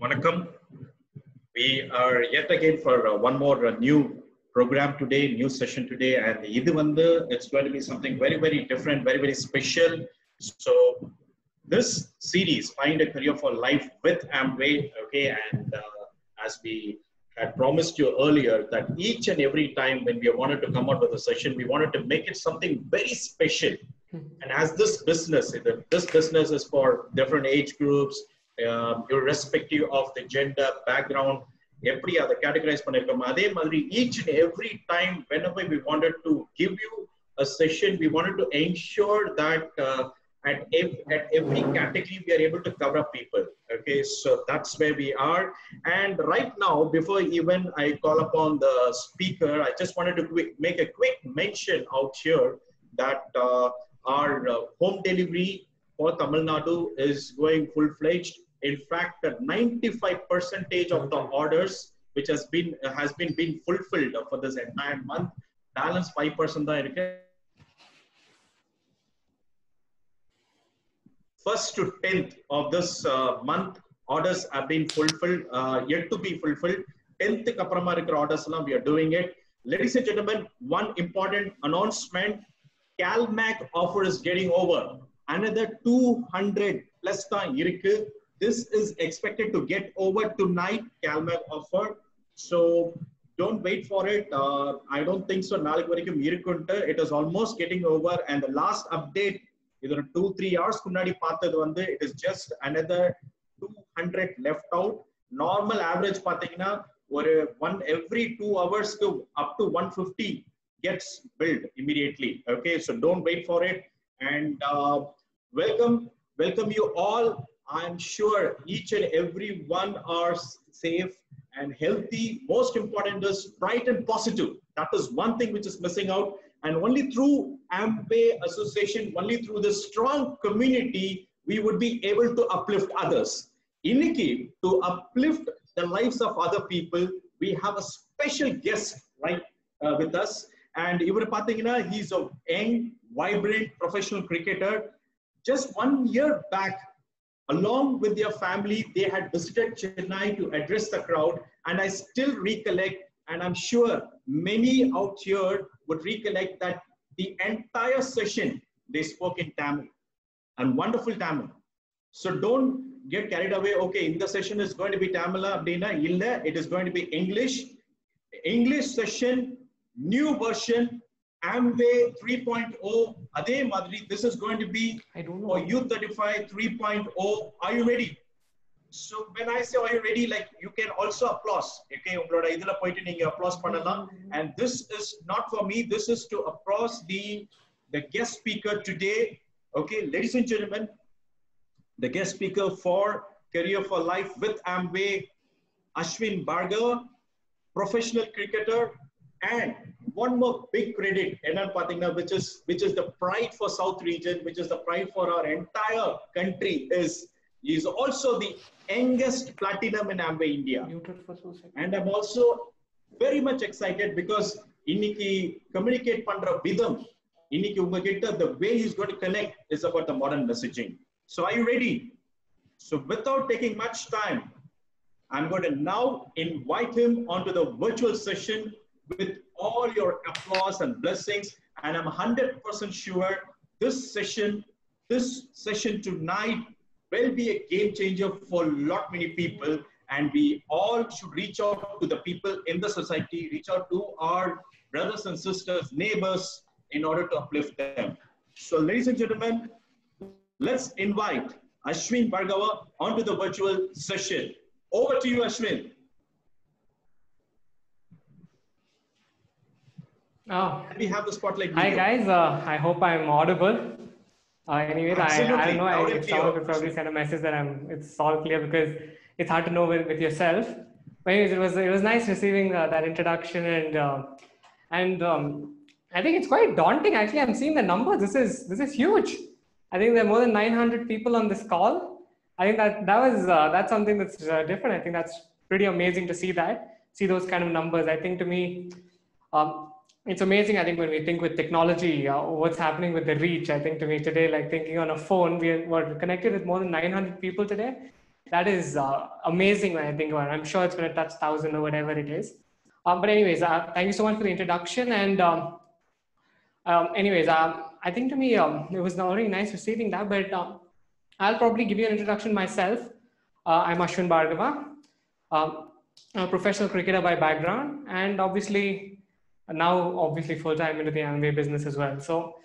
Vanakkam. We are yet again for uh, one more uh, new program today, new session today. And it's going to be something very, very different, very, very special. So this series, Find a Career for Life with Amway, okay, and uh, as we had promised you earlier, that each and every time when we wanted to come out with a session, we wanted to make it something very special. Hmm. And as this business, this business is for different age groups, um, irrespective of the gender, background, எப்படி அதை categorise பண்ணிருக்கோம் அதே மாதிரி each and every time whenever we wanted to give you a session we wanted to ensure that uh, at, ev- at every category we are able to cover up people okay so that's where we are and right now before even i call upon the speaker i just wanted to quick, make a quick mention out here that uh, our uh, home delivery for tamil nadu is going full-fledged in fact, 95 percentage of the orders which has been has been been fulfilled for this entire month. Balance 5 percent தான் இருக்கு. First to 10th of this uh, month orders have been fulfilled uh, yet to be fulfilled. 10th க்கு அப்புறமா orders we are doing it. Ladies and gentlemen, one important announcement. Cal Mag offer is getting over. Another 200 plus time this is expected to get over tonight calmac offer so don't wait for it uh, i don't think so நாளைக்கு வரைக்கும் இருக்குன்ட்டு it is almost getting over and the last update இது ஒரு two three ஹவர்ஸ்க்கு முன்னாடி பார்த்தது வந்து it is just another two hundred left out normal average பார்த்தீங்கன்னா ஒரு ஒன் எவ்ரி டூ ஹவர்ஸ்க்கு up to one fifty gets build immediately okay so don't wait for it and welcome welcome you all I'm sure each and every one are safe and healthy. Most important is bright and positive. That is one thing which is missing out. And only through Amway Association, only through the strong community, we would be able to uplift others. Iniki, to uplift the lives of other people, we have a special guest right uh, with us. And Ivar Patingina, he's a young, vibrant professional cricketer. Just one year back, along with their family, they had visited Chennai to address the crowd. And I still recollect, and I'm sure many out here would recollect that the entire session they spoke in Tamil and wonderful Tamil. So don't get carried away. Okay, in the session is going to be Illa, it is going to be English. English session, new version, Amway 3.0. Ade Madri, this is going to be I don't know. for Youth 35 3.0. Are you ready? So when I say are you ready, like you can also applause. Okay, உங்களோட இதுல போயிட்டு நீங்க applause பண்ணலாம். And this is not for me. This is to applause the the guest speaker today. Okay, ladies and gentlemen, the guest speaker for Career for Life with Amway, Ashwin Bhargava, professional cricketer, and one more big credit, என்னன்னு பாத்தீங்கன்னா, which is which is the pride for South region, which is the pride for our entire country, is he is also the youngest platinum in Amway India. Muted for two seconds. And I'm also very much excited because இன்னைக்கு communicate பண்ற விதம் இன்னைக்கு உங்ககிட்ட the way he's going to connect is about the modern messaging. So are you ready? So without taking much time, I'm going to now invite him onto the virtual session with all your applause and blessings. And I'm 100% sure this session, this session tonight will be a game changer for a lot many people. And we all should reach out to the people in the society, reach out to our brothers and sisters, neighbors, in order to uplift them. So, ladies and gentlemen, let's invite Ashwin Bhargava onto the virtual session. Over to you, Ashwin. Oh, We have the spotlight. hi guys. Uh, I hope I'm audible. Uh, anyways, I, I don't know. I, if someone could probably send a message that I'm. It's all clear because it's hard to know with, with yourself. But anyways, it was it was nice receiving uh, that introduction and uh, and um, I think it's quite daunting. Actually, I'm seeing the numbers. This is this is huge. I think there are more than 900 people on this call. I think that that was uh, that's something that's uh, different. I think that's pretty amazing to see that, see those kind of numbers. I think to me, um, it's amazing. I think when we think with technology, uh, what's happening with the reach. I think to me today, like thinking on a phone, we we're connected with more than 900 people today. that is uh, amazing when I think about it. I'm sure it's going to touch thousand or whatever it is. Um, but anyways, uh, thank you so much for the introduction. And um, um, anyways, um, I think to me um, it was already nice receiving that. But um, I'll probably give you an introduction myself. Uh, I'm Ashwin Bhargava, um, a professional cricketer by background, and obviously now obviously full time into the Amway business as well. So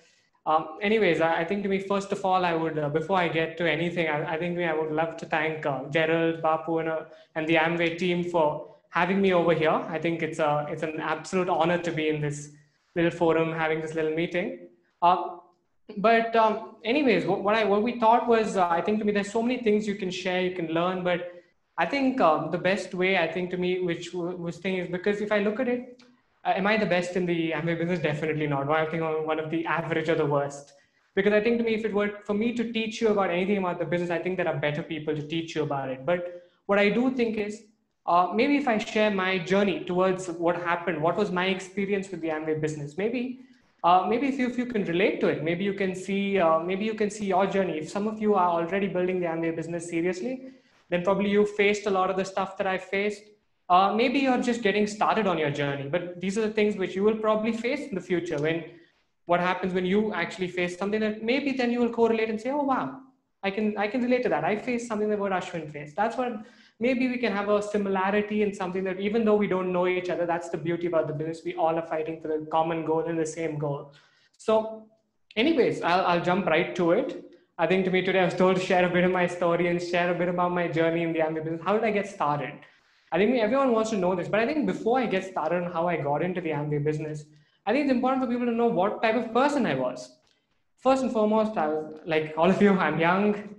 um, anyways, I, I, think to me, first of all, I would, uh, before I get to anything, I, I think I would love to thank uh, Gerald, Bapu, and, uh, and the Amway team for having me over here. I think it's, a, it's an absolute honor to be in this little forum, having this little meeting. Uh, but um, anyways, what, what, I, what we thought was, uh, I think to me, there's so many things you can share, you can learn, but I think um, the best way, I think to me, which was thing is because if I look at it, uh, am I the best in the Amway business? Definitely not. I think I'm one of the average or the worst. Because I think to me, if it were for me to teach you about anything about the business, I think there are better people to teach you about it. But what I do think is uh, maybe if I share my journey towards what happened, what was my experience with the Amway business, maybe uh, maybe if you, if you can relate to it, maybe you can see uh, maybe you can see your journey. If some of you are already building the Amway business seriously, then probably you faced a lot of the stuff that I faced uh, maybe you're just getting started on your journey, but these are the things which you will probably face in the future when what happens when you actually face something that maybe then you will correlate and say, oh, wow, I can, I can relate to that. I faced something that what Ashwin faced. That's what maybe we can have a similarity in something that even though we don't know each other, that's the beauty about the business. We all are fighting for the common goal and the same goal. So anyways, I'll, I'll jump right to it. I think to me today, I was told to share a bit of my story and share a bit about my journey in the Amway business. How did I get started? I think everyone wants to know this, but I think before I get started on how I got into the Amway business, I think it's important for people to know what type of person I was. First and foremost, I was like all of you, I'm young,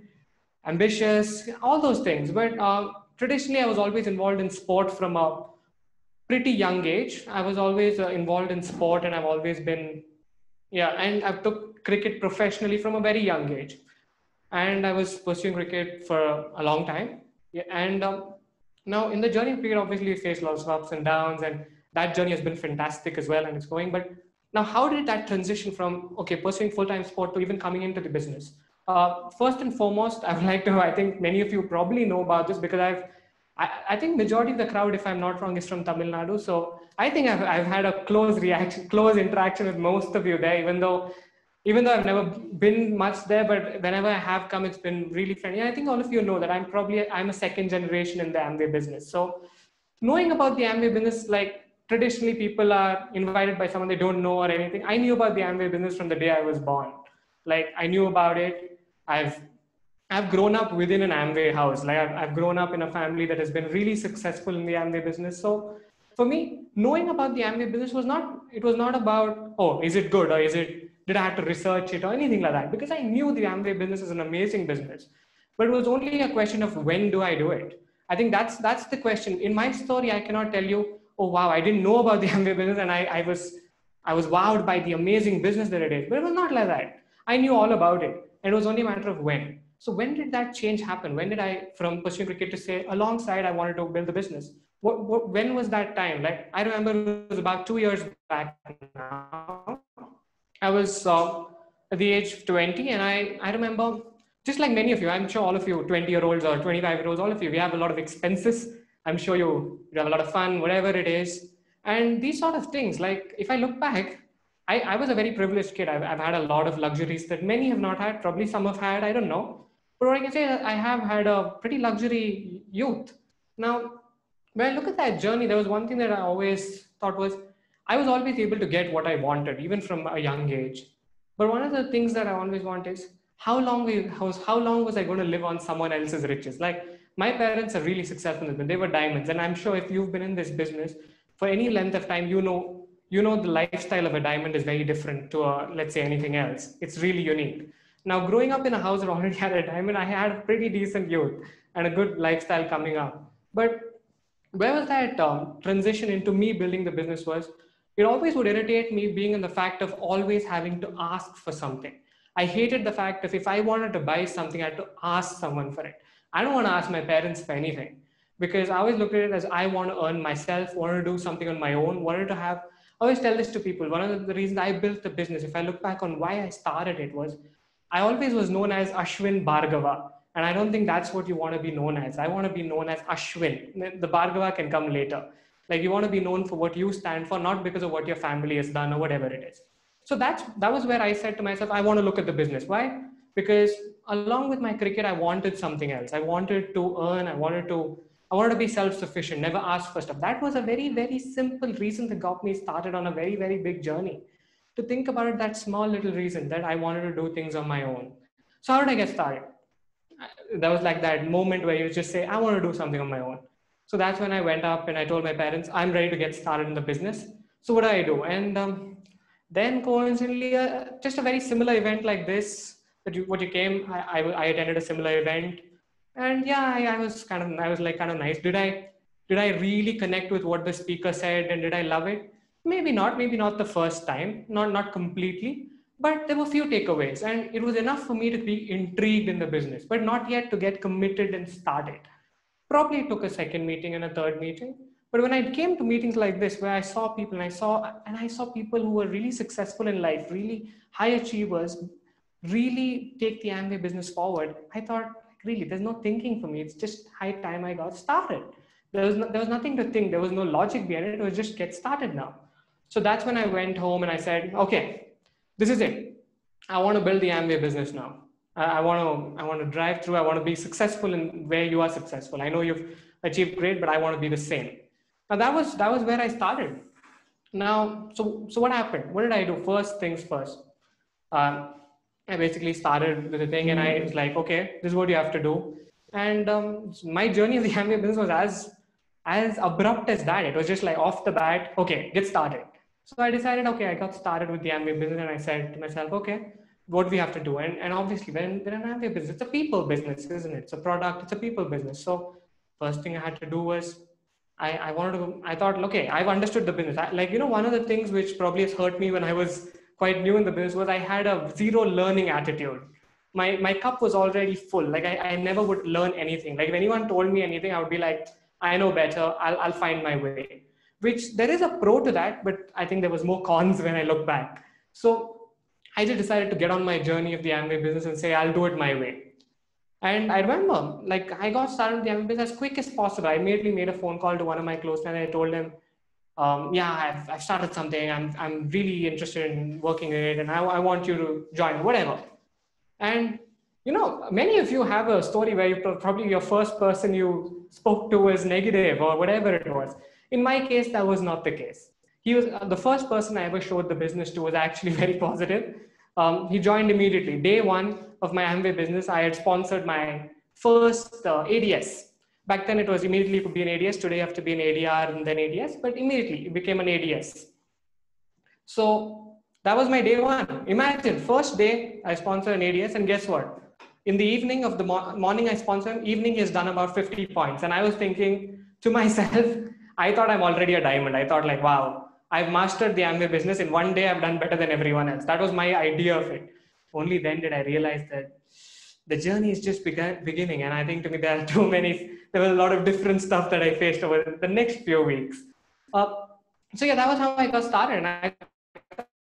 ambitious, all those things. But uh, traditionally, I was always involved in sport from a pretty young age. I was always uh, involved in sport, and I've always been, yeah, and I've took cricket professionally from a very young age. And I was pursuing cricket for a long time. Yeah, and um, now, in the journey period, obviously, you faced lots of ups and downs, and that journey has been fantastic as well, and it's going. But now, how did that transition from okay, pursuing full-time sport to even coming into the business? Uh, first and foremost, I would like to. I think many of you probably know about this because I've. I, I think majority of the crowd, if I'm not wrong, is from Tamil Nadu. So I think I've, I've had a close reaction, close interaction with most of you there, even though even though I've never been much there, but whenever I have come, it's been really friendly. I think all of you know that I'm probably I'm a second generation in the Amway business. So knowing about the Amway business, like traditionally people are invited by someone they don't know or anything. I knew about the Amway business from the day I was born. Like I knew about it. I've I've grown up within an Amway house. Like I've, I've grown up in a family that has been really successful in the Amway business. So for me, knowing about the Amway business was not, it was not about, oh, is it good or is it did I have to research it or anything like that? Because I knew the Amway business is an amazing business, but it was only a question of when do I do it? I think that's that's the question. In my story, I cannot tell you, oh wow, I didn't know about the Amway business and I, I was I was wowed by the amazing business that it is. But it was not like that. I knew all about it. And it was only a matter of when. So when did that change happen? When did I, from pursuing cricket to say, alongside, I wanted to build the business? What, what, when was that time? Like, I remember it was about two years back now. I was uh, at the age of 20, and I, I remember, just like many of you, I'm sure all of you, 20 year olds or 25 year olds, all of you, we have a lot of expenses. I'm sure you, you have a lot of fun, whatever it is. And these sort of things, like if I look back, I, I was a very privileged kid. I've, I've had a lot of luxuries that many have not had, probably some have had, I don't know. But I can say, I have had a pretty luxury youth. Now, when I look at that journey, there was one thing that I always thought was I was always able to get what I wanted, even from a young age. But one of the things that I always want is how long, how long was I going to live on someone else's riches? Like my parents are really successful in they were diamonds. And I'm sure if you've been in this business for any length of time, you know, you know the lifestyle of a diamond is very different to a, let's say anything else. It's really unique. Now, growing up in a house that already had a diamond, I had a pretty decent youth and a good lifestyle coming up. But where was that um, transition into me building the business was it always would irritate me being in the fact of always having to ask for something. I hated the fact of if I wanted to buy something, I had to ask someone for it. I don't want to ask my parents for anything because I always looked at it as I want to earn myself, want to do something on my own, wanted to have. I always tell this to people. One of the reasons I built the business, if I look back on why I started it, was I always was known as Ashwin Bhargava. And I don't think that's what you want to be known as. I want to be known as Ashwin. The Bhargava can come later. Like you want to be known for what you stand for, not because of what your family has done or whatever it is. So that's that was where I said to myself, I want to look at the business. Why? Because along with my cricket, I wanted something else. I wanted to earn. I wanted to. I wanted to be self-sufficient. Never ask for stuff. That was a very very simple reason that got me started on a very very big journey. To think about that small little reason that I wanted to do things on my own. So how did I get started? That was like that moment where you just say, I want to do something on my own. So that's when I went up and I told my parents, I'm ready to get started in the business. So what do I do? And um, then coincidentally, uh, just a very similar event like this, that you, what you came, I, I, I attended a similar event. And yeah, I, I was kind of, I was like kind of nice. Did I, did I really connect with what the speaker said and did I love it? Maybe not, maybe not the first time, not, not completely, but there were few takeaways and it was enough for me to be intrigued in the business, but not yet to get committed and started. Probably took a second meeting and a third meeting. But when I came to meetings like this, where I saw people and I saw and I saw people who were really successful in life, really high achievers, really take the Amway business forward, I thought, really, there's no thinking for me. It's just high time I got started. There was no, there was nothing to think. There was no logic behind it. It was just get started now. So that's when I went home and I said, okay, this is it. I want to build the Amway business now. I, want to I want to drive through. I want to be successful in where you are successful. I know you've achieved great, but I want to be the same. Now that was that was where I started. Now, so so what happened? What did I do? First things first. Um, I basically started with the thing, and I was like, okay, this is what you have to do. And um, my journey of the Amway business was as as abrupt as that. It was just like off the bat, okay, get started. So I decided, okay, I got started with the Amway business and I said to myself, okay, what we have to do? And, and obviously, when, when an Amway business, it's a people business, isn't it? It's a product, it's a people business. So first thing I had to do was I, I wanted to, I thought, okay, I've understood the business. I, like, you know, one of the things which probably has hurt me when I was quite new in the business was I had a zero learning attitude. My, my cup was already full. Like I, I never would learn anything. Like if anyone told me anything, I would be like, I know better. I'll, I'll find my way which there is a pro to that, but I think there was more cons when I look back. So I just decided to get on my journey of the Amway business and say, I'll do it my way. And I remember, like, I got started with the Amway business as quick as possible. I immediately made a phone call to one of my close friends and I told him, um, yeah, I've, I've started something. I'm, I'm really interested in working in it and I, I want you to join, whatever. And, you know, many of you have a story where you probably your first person you spoke to was negative or whatever it was. In my case, that was not the case. He was uh, the first person I ever showed the business to was actually very positive. Um, he joined immediately. Day one of my Amway business, I had sponsored my first uh, ADS. Back then, it was immediately to be an ADS. Today, you have to be an ADR and then ADS, but immediately it became an ADS. So that was my day one. Imagine, first day I sponsored an ADS, and guess what? In the evening of the mo- morning I sponsored, evening he has done about 50 points. And I was thinking to myself, I thought I'm already a diamond. I thought like, wow, I've mastered the Amway business. In one day, I've done better than everyone else. That was my idea of it. Only then did I realize that the journey is just begun, beginning. And I think to me, there are too many, there was a lot of different stuff that I faced over the next few weeks. Uh, so yeah, that was how I got started. And I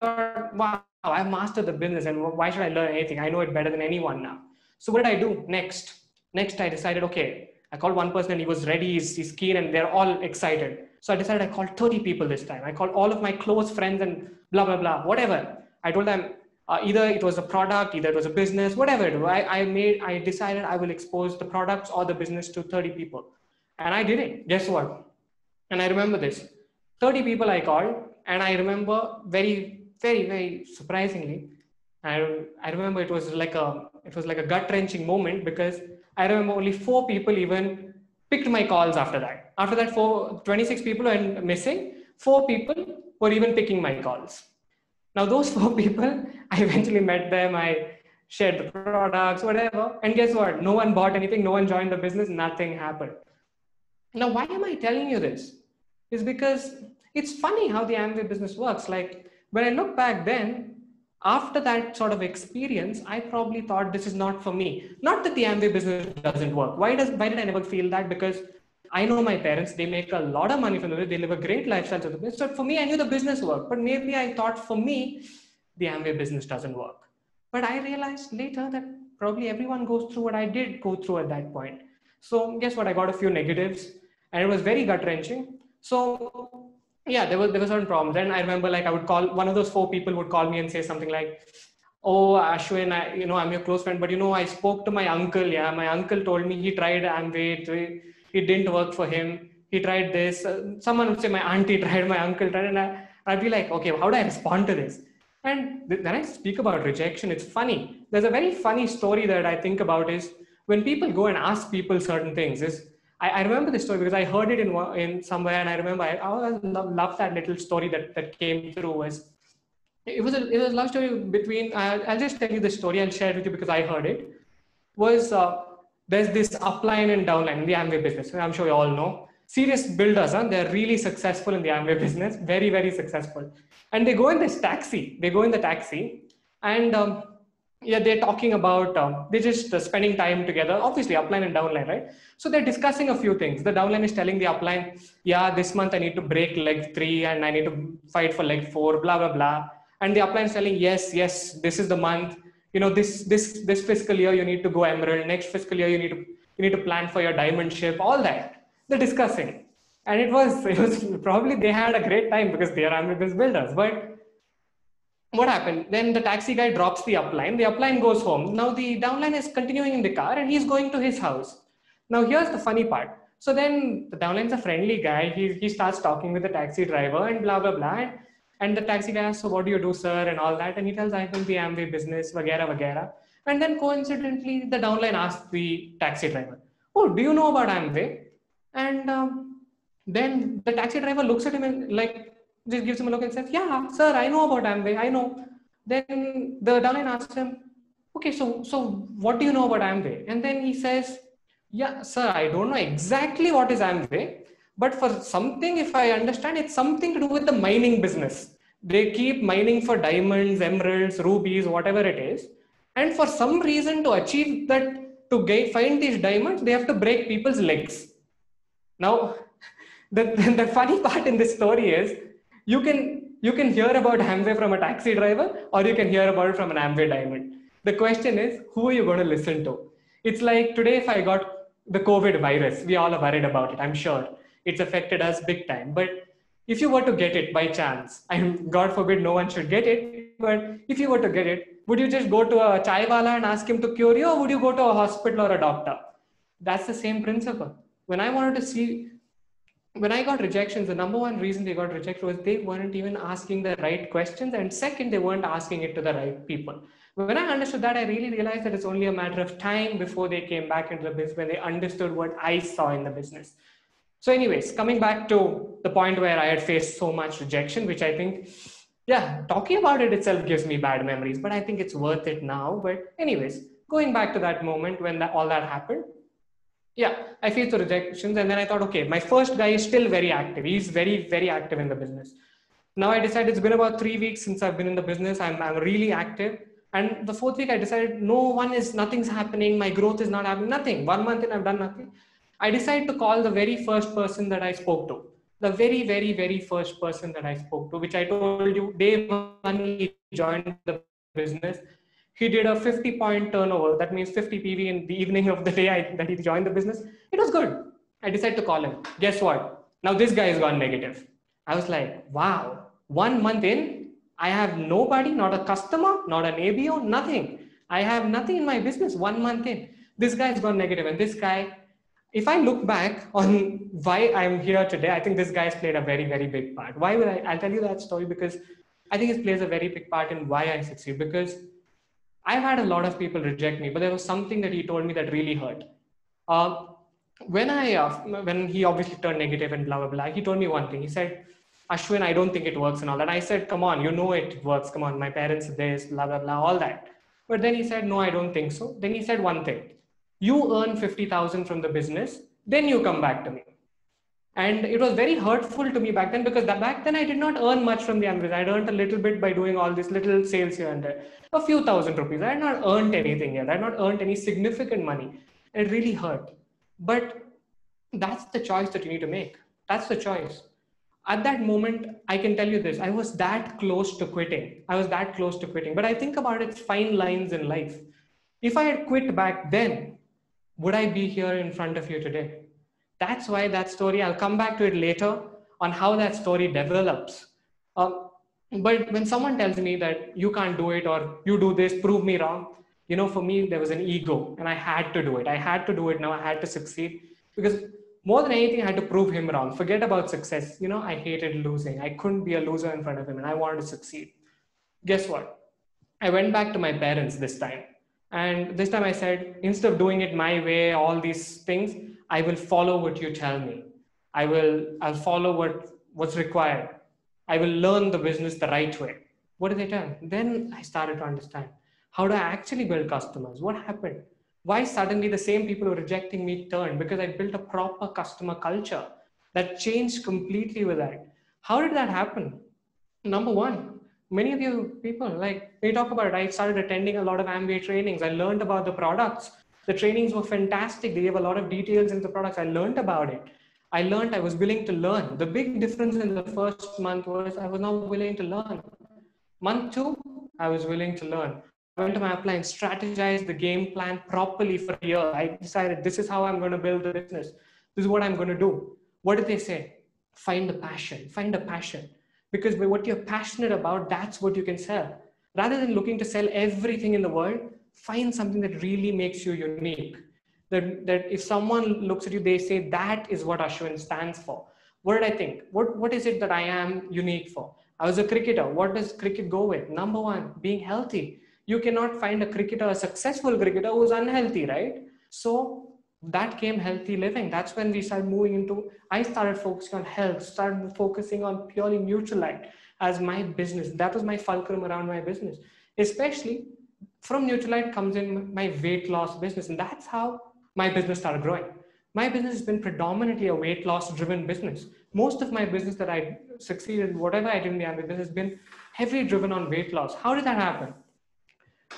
thought, wow, I've mastered the business and why should I learn anything? I know it better than anyone now. So what did I do next? Next, I decided, okay, I called one person and he was ready, he's, he's keen, and they're all excited. So I decided I called 30 people this time. I called all of my close friends and blah, blah, blah, whatever. I told them uh, either it was a product, either it was a business, whatever. I, I made, I decided I will expose the products or the business to 30 people. And I did it. Guess what? And I remember this 30 people I called, and I remember very, very, very surprisingly, I, I remember it was like a it was like a gut wrenching moment because I remember only four people even picked my calls after that. After that, four, 26 people went missing. Four people were even picking my calls. Now, those four people, I eventually met them. I shared the products, whatever. And guess what? No one bought anything. No one joined the business. Nothing happened. Now, why am I telling you this? Is because it's funny how the Amway business works. Like when I look back then, after that sort of experience, I probably thought this is not for me. Not that the Amway business doesn't work. Why does why did I never feel that? Because I know my parents, they make a lot of money from the business, they live a great lifestyle the business. So for me, I knew the business worked. But maybe I thought for me, the Amway business doesn't work. But I realized later that probably everyone goes through what I did go through at that point. So guess what? I got a few negatives and it was very gut wrenching. So yeah, there was there were certain problems. And I remember like I would call one of those four people would call me and say something like, "Oh, Ashwin, I, you know I'm your close friend, but you know I spoke to my uncle. Yeah, my uncle told me he tried Amway, it didn't work for him. He tried this. Uh, someone would say my auntie tried, my uncle tried, and I, I'd be like, okay, how do I respond to this? And th- when I speak about rejection, it's funny. There's a very funny story that I think about is when people go and ask people certain things. Is I, I remember this story because I heard it in in somewhere, and I remember I, I love, love that little story that that came through. Was it was a it was a love story between. I'll, I'll just tell you the story and share it with you because I heard it. Was uh, there's this upline and downline in the Amway business. I'm sure you all know. Serious builders, huh? they're really successful in the Amway business, very very successful. And they go in this taxi. They go in the taxi and um, yeah they're talking about um, they're just uh, spending time together. Obviously upline and downline right? So they're discussing a few things. The downline is telling the upline yeah this month i need to break leg three and i need to fight for leg four blah blah blah. And the upline is telling yes yes this is the month you know this this this fiscal year you need to go emerald next fiscal year you need to you need to plan for your diamond ship all that. They're discussing. And it was it was probably they had a great time because they are ambitious builders. But what happened? Then the taxi guy drops the upline. The upline goes home. Now the downline is continuing in the car and he's going to his house. Now here's the funny part. So then the downline's a friendly guy. He, he starts talking with the taxi driver and blah blah blah and the taxi guy asks so what do you do sir and all that and he tells i run the amway business vagera vagera and then coincidentally the downline asks the taxi driver oh do you know about amway and um, then the taxi driver looks at him and like just gives him a look and says, "Yeah, sir, I know about Amway. I know." Then the downline asks him, "Okay, so so what do you know about Amway?" And then he says, "Yeah, sir, I don't know exactly what is Amway, but for something, if I understand, it's something to do with the mining business. They keep mining for diamonds, emeralds, rubies, whatever it is, and for some reason, to achieve that, to find these diamonds, they have to break people's legs." Now, the, the funny part in this story is you can you can hear about Amway from a taxi driver or you can hear about it from an Amway diamond. The question is, who are you going to listen to? It's like today, if I got the COVID virus, we all are worried about it. I'm sure it's affected us big time. But if you were to get it by chance, and God forbid no one should get it, but if you were to get it, would you just go to a chai wala and ask him to cure you, or would you go to a hospital or a doctor? That's the same principle. When I wanted to see when I got rejections, the number one reason they got rejected was they weren't even asking the right questions. And second, they weren't asking it to the right people. When I understood that, I really realized that it's only a matter of time before they came back into the business when they understood what I saw in the business. So, anyways, coming back to the point where I had faced so much rejection, which I think, yeah, talking about it itself gives me bad memories, but I think it's worth it now. But, anyways, going back to that moment when that, all that happened, yeah i faced the rejections and then i thought okay my first guy is still very active. He's very very active in the business. Now i decided it's been about three weeks since i've been in the business. I'm, I'm really active. And the fourth week i decided no one is nothing's happening. My growth is not happening. Nothing. One month and i've done nothing i decided to call the very first person that i spoke to the very very very first person that i spoke to which i told you day one he joined the business he did a 50 point turnover. That means 50 PV in the evening of the day I, that he joined the business. It was good. I decided to call him. Guess what? Now this guy has gone negative. I was like, wow, one month in, I have nobody, not a customer, not an ABO, nothing. I have nothing in my business one month in. This guy has gone negative, And this guy, if I look back on why I'm here today, I think this guy has played a very, very big part. Why would I? I'll tell you that story because I think it plays a very big part in why I succeed. Because I've had a lot of people reject me, but there was something that he told me that really hurt. Uh, when I, uh, when he obviously turned negative and blah blah blah, he told me one thing. He said, "Ashwin, I don't think it works and all that." I said, "Come on, you know it works. Come on, my parents this, blah blah blah, all that." But then he said, "No, I don't think so." Then he said one thing: "You earn fifty thousand from the business, then you come back to me." And it was very hurtful to me back then because that back then I did not earn much from the Amway. I'd earned a little bit by doing all these little sales here and there, a few thousand rupees. I had not earned anything yet. I had not earned any significant money. It really hurt. But that's the choice that you need to make. That's the choice. At that moment, I can tell you this I was that close to quitting. I was that close to quitting. But I think about it, fine lines in life. If I had quit back then, would I be here in front of you today? That's why that story, I'll come back to it later on how that story develops. Um, but when someone tells me that you can't do it or you do this, prove me wrong, you know, for me, there was an ego and I had to do it. I had to do it now. I had to succeed because more than anything, I had to prove him wrong. Forget about success. You know, I hated losing. I couldn't be a loser in front of him and I wanted to succeed. Guess what? I went back to my parents this time. And this time I said, instead of doing it my way, all these things, I will follow what you tell me. I will, I'll follow what, what's required. I will learn the business the right way. What did they tell? Then I started to understand how do I actually build customers? What happened? Why suddenly the same people who were rejecting me turned? Because I built a proper customer culture that changed completely with that. How did that happen? Number one, many of you people, like we talk about it, I started attending a lot of Amway trainings. I learned about the products. The trainings were fantastic. They gave a lot of details into the products. I learned about it. I learned I was willing to learn. The big difference in the first month was I was not willing to learn. Month two, I was willing to learn. I went to my upline, strategized the game plan properly for a year. I decided this is how I'm going to build the business. This is what I'm going to do. What did they say? Find a passion. Find a passion. Because what you're passionate about, that's what you can sell. Rather than looking to sell everything in the world, find something that really makes you unique. That, that if someone looks at you, they say, that is what Ashwin stands for. What did I think? What, what is it that I am unique for? I was a cricketer. What does cricket go with? Number one, being healthy you cannot find a cricketer, a successful cricketer who's unhealthy, right? So that came healthy living. That's when we started moving into, I started focusing on health, started focusing on purely Nutrilite as my business. That was my fulcrum around my business. Especially from Nutrilite comes in my weight loss business. And that's how my business started growing. My business has been predominantly a weight loss driven business. Most of my business that I succeeded, whatever I did in the business has been heavily driven on weight loss. How did that happen?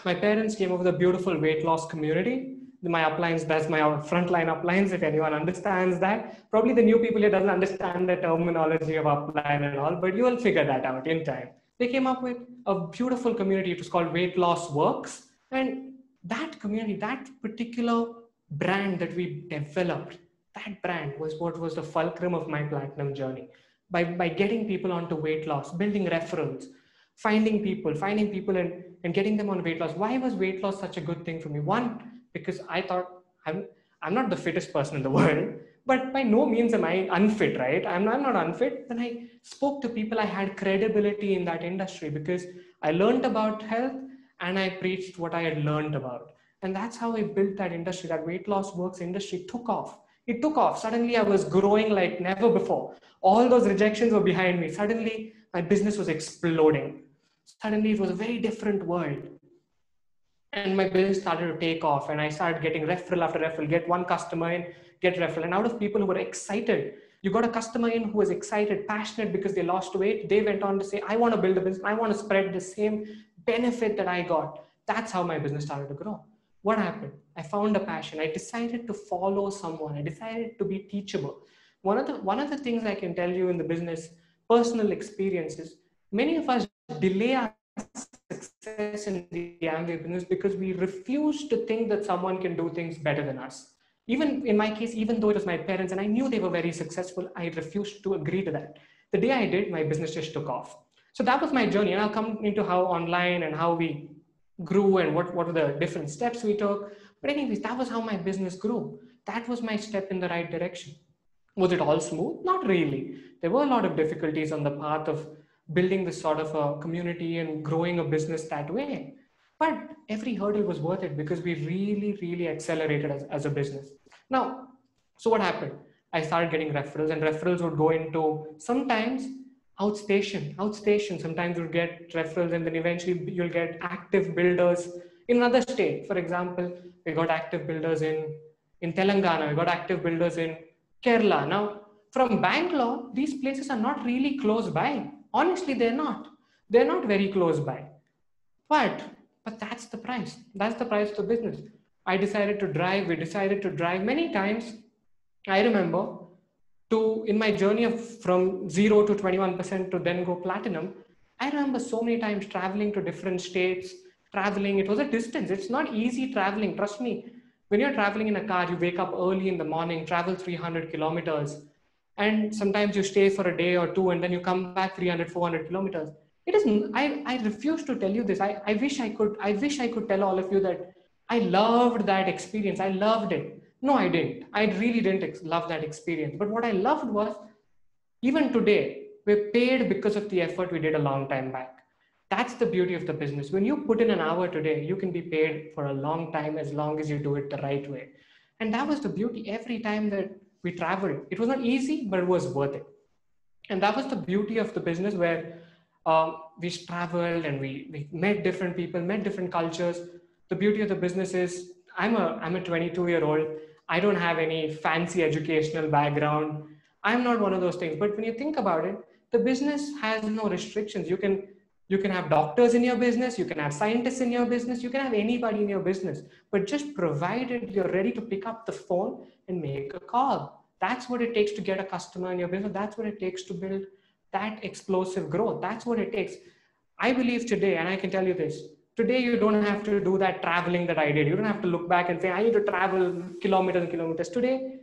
my parents came up with a beautiful weight loss community. My uplines, that's my frontline uplines, if anyone understands that. Probably the new people here doesn't understand the terminology of upline and all, but you will figure that out in time. They came up with a beautiful community. It was called Weight Loss Works. And that community, that particular brand that we developed, that brand was what was the fulcrum of my platinum journey. By, by getting people onto weight loss, building referrals, finding people, finding people and, and getting them on weight loss. Why was weight loss such a good thing for me? One, because I thought I'm, I'm not the fittest person in the world, but by no means am I unfit, right? I'm, I'm not unfit. Then I spoke to people, I had credibility in that industry because I learned about health and I preached what I had learned about. And that's how I built that industry, that weight loss works industry took off. It took off. Suddenly I was growing like never before. All those rejections were behind me. Suddenly my business was exploding suddenly it was a very different world. And my business started to take off, and I started getting referral after referral, get one customer in, get referral. And out of people who were excited, you got a customer in who was excited, passionate because they lost weight. They went on to say, I want to build a business, I want to spread the same benefit that I got. That's how my business started to grow. What happened? I found a passion. I decided to follow someone. I decided to be teachable. One of the one of the things I can tell you in the business, personal experiences, many of us delay our success in the Amway business because we refuse to think that someone can do things better than us. Even in my case, even though it was my parents and I knew they were very successful, I refused to agree to that. The day I did, my business just took off. So that was my journey. And I'll come into how online and how we grew and what, what were the different steps we took. But anyways, that was how my business grew. That was my step in the right direction. Was it all smooth? Not really. There were a lot of difficulties on the path of building this sort of a community and growing a business that way. But every hurdle was worth it because we really, really accelerated as, as a business. Now, so what happened? I started getting referrals, and referrals would go into sometimes outstation, outstation. Sometimes you'll get referrals, and then eventually you'll get active builders in another state. For example, we got active builders in in Telangana, we got active builders in Kerala. Now, from Bangalore, these places are not really close by. Honestly, they're not. They're not very close by. But but that's the price. That's the price of the business. I decided to drive. We decided to drive many times. I remember to in my journey of from zero to 21% to then go platinum. I remember so many times traveling to different states, traveling. It was a distance. It's not easy traveling. Trust me. When you're traveling in a car, you wake up early in the morning, travel 300 kilometers, and sometimes you stay for a day or two, and then you come back 300, 400 kilometers. It isn't. I, I refuse to tell you this. I, I wish I could. I wish I could tell all of you that I loved that experience. I loved it. No, I didn't. I really didn't love that experience. But what I loved was even today, we're paid because of the effort we did a long time back. That's the beauty of the business. When you put in an hour today, you can be paid for a long time as long as you do it the right way. And that was the beauty every time that we traveled. It was not easy, but it was worth it. And that was the beauty of the business where um, we traveled and we, we met different people, met different cultures. The beauty of the business is I'm a, I'm a 22 year old. I don't have any fancy educational background. I'm not one of those things. But when you think about it, the business has no restrictions. You can you can have doctors in your business, you can have scientists in your business, you can have anybody in your business, but just provided you're ready to pick up the phone and make a call. That's what it takes to get a customer in your business. That's what it takes to build that explosive growth. That's what it takes. I believe today, and I can tell you this today, you don't have to do that traveling that I did. You don't have to look back and say, I need to travel kilometers and kilometers. Today,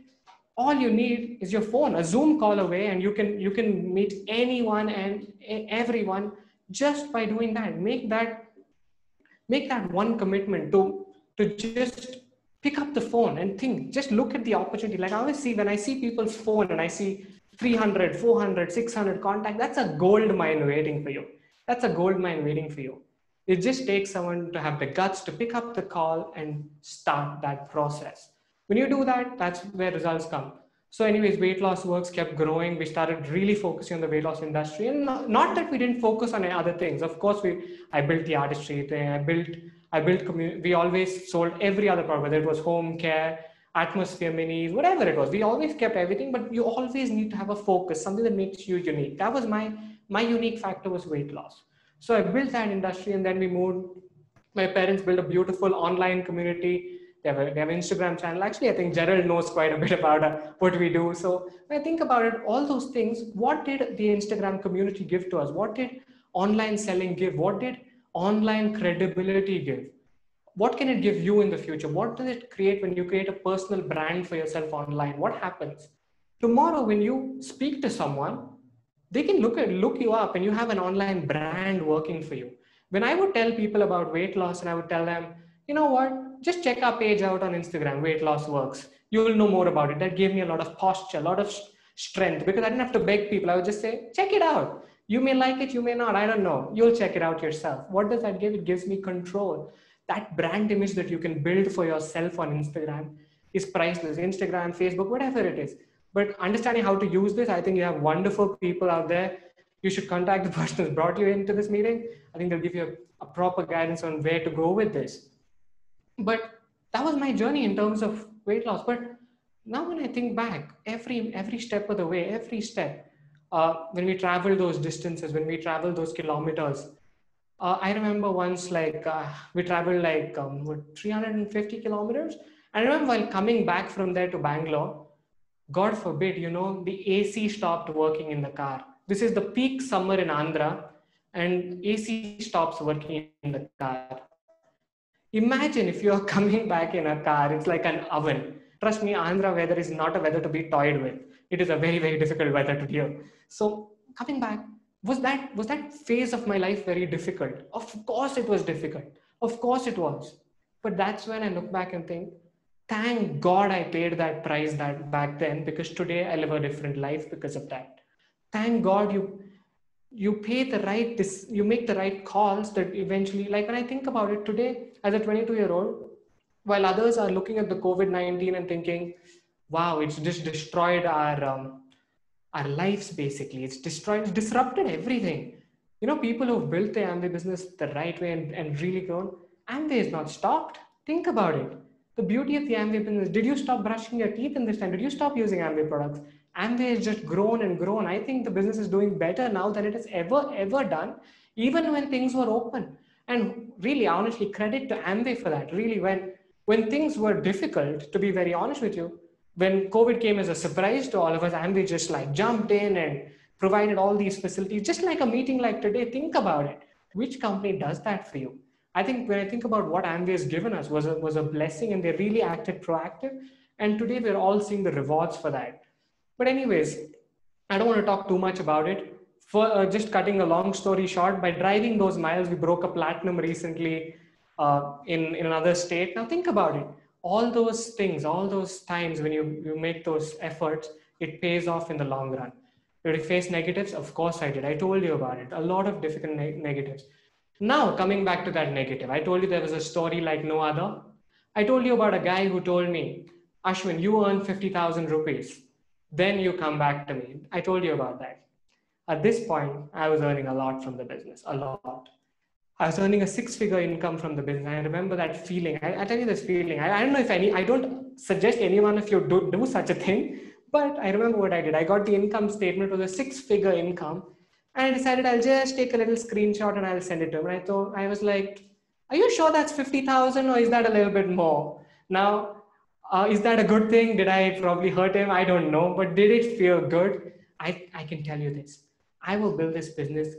all you need is your phone, a Zoom call away, and you can you can meet anyone and everyone just by doing that make that make that one commitment to to just pick up the phone and think just look at the opportunity. Like i always see when i see people's phone and i see 300 400 600 contact that's a gold mine waiting for you. That's a gold mine waiting for you. It just takes someone to have the guts to pick up the call and start that process. When you do that that's where results come so, anyways, weight loss works kept growing. We started really focusing on the weight loss industry, and not, not that we didn't focus on other things. Of course, we I built the artistry thing. I built I built community. We always sold every other product, whether it was home care, atmosphere minis, whatever it was. We always kept everything, but you always need to have a focus, something that makes you unique. That was my my unique factor was weight loss. So I built that industry, and then we moved. My parents built a beautiful online community they have, a, they have an Instagram channel. Actually, I think Gerald knows quite a bit about uh, what we do. So when I think about it, all those things, what did the Instagram community give to us? What did online selling give? What did online credibility give? What can it give you in the future? What does it create when you create a personal brand for yourself online? What happens? Tomorrow, when you speak to someone, they can look at look you up and you have an online brand working for you. When I would tell people about weight loss and I would tell them, you know what, just check our page out on Instagram, Weight Loss Works. You will know more about it. That gave me a lot of posture, a lot of strength because I didn't have to beg people. I would just say, check it out. You may like it, you may not. I don't know. You'll check it out yourself. What does that give? It gives me control. That brand image that you can build for yourself on Instagram is priceless. Instagram, Facebook, whatever it is. But understanding how to use this, I think you have wonderful people out there. You should contact the person who brought you into this meeting. I think they'll give you a, a proper guidance on where to go with this but that was my journey in terms of weight loss. But now when i think back every every step of the way every step uh, when we travel those distances when we travel those kilometers uh, i remember once like uh, we traveled like um, 350 kilometers? And i remember while coming back from there to bangalore god forbid you know the ac stopped working in the car. This is the peak summer in andhra and ac stops working in the car Imagine if you're coming back in a car, it's like an oven. Trust me, Andhra weather is not a weather to be toyed with. It is a very, very difficult weather to deal. So coming back, was that was that phase of my life very difficult? Of course it was difficult. Of course it was. But that's when I look back and think, thank God I paid that price that back then because today I live a different life because of that. Thank God you you pay the right this you make the right calls that eventually like when i think about it today as a 22 year old while others are looking at the covid-19 and thinking wow it's just destroyed our um, our lives basically. It's destroyed it's disrupted everything. You know people who've built their amway business the right way and, and really grown amway is not stopped. Think about it. The beauty of the amway business did you stop brushing your teeth in this time? Did you stop using amway products Amway has just grown and grown. I think the business is doing better now than it has ever, ever done, even when things were open. And really, honestly, credit to Amway for that. Really, when when things were difficult, to be very honest with you, when COVID came as a surprise to all of us, Amway just like jumped in and provided all these facilities, just like a meeting like today. Think about it. Which company does that for you? I think when I think about what Amway has given us was a, was a blessing and they really acted proactive. And today we're all seeing the rewards for that. But anyways, I don't want to talk too much about it. For uh, just cutting a long story short, by driving those miles, we broke a platinum recently uh, in, in another state. Now think about it. All those things, all those times when you, you make those efforts, it pays off in the long run. Did you face negatives? Of course I did. I told you about it. A lot of difficult ne- negatives. Now, coming back to that negative, I told you there was a story like no other. I told you about a guy who told me, Ashwin, you earn 50,000 rupees. Then you come back to me. I told you about that. At this point, I was earning a lot from the business, a lot. I was earning a six figure income from the business. I remember that feeling. I, I tell you this feeling. I, I, don't know if any, I don't suggest anyone if you do, do such a thing, but I remember what I did. I got the income statement, it was a six figure income. And I decided I'll just take a little screenshot and I'll send it to him. And I thought, I was like, are you sure that's 50,000 or is that a little bit more? Now, uh, is that a good thing? Did I probably hurt him? I don't know. But did it feel good? I, I can tell you this. I will build this business